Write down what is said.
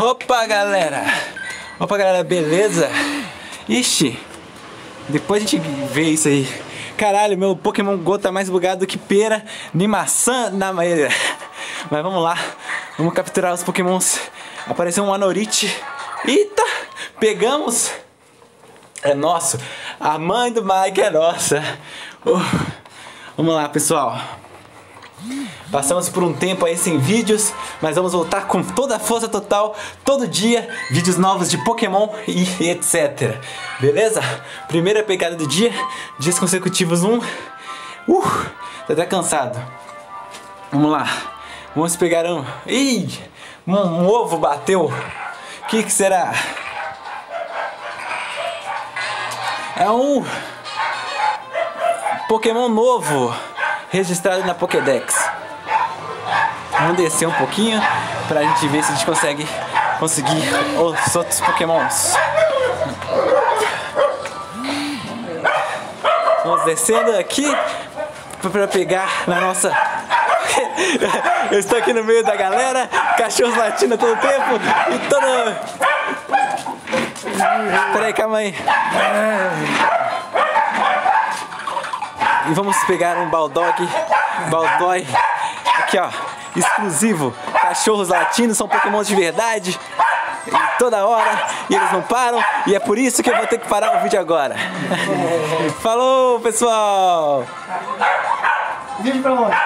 Opa, galera! Opa, galera, beleza? Ixi, depois a gente vê isso aí. Caralho, meu Pokémon Go tá mais bugado do que pera de maçã na madeira. Mas vamos lá, vamos capturar os Pokémons. Apareceu um Anorite. Eita, pegamos. É nosso. A mãe do Mike é nossa. Uh, vamos lá, pessoal. Passamos por um tempo aí sem vídeos, mas vamos voltar com toda a força total, todo dia, vídeos novos de Pokémon e etc. Beleza? Primeira pegada do dia, dias consecutivos um. Uh, tô até cansado. Vamos lá. Vamos pegar um. Ih! Um ovo bateu. O que, que será? É um Pokémon novo registrado na Pokédex. Vamos descer um pouquinho pra gente ver se a gente consegue conseguir os outros Pokémons. Vamos descendo aqui pra pegar na nossa. Eu estou aqui no meio da galera, cachorros latindo todo tempo e toda. Peraí, calma aí. E vamos pegar um Baldog, Baldói, aqui ó, exclusivo. Cachorros latinos são pokémons de verdade, e toda hora, e eles não param, e é por isso que eu vou ter que parar o vídeo agora. Falou, pessoal! Vídeo pra onde?